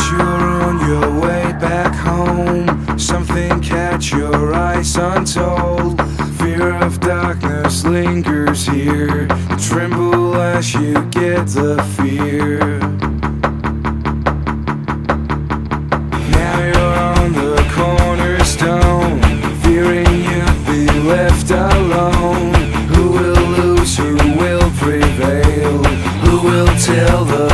As you're on your way back home, something catch your eyes untold. Fear of darkness lingers here. You tremble as you get the fear. Now you're on the cornerstone, fearing you'll be left alone. Who will lose? Who will prevail? Who will tell the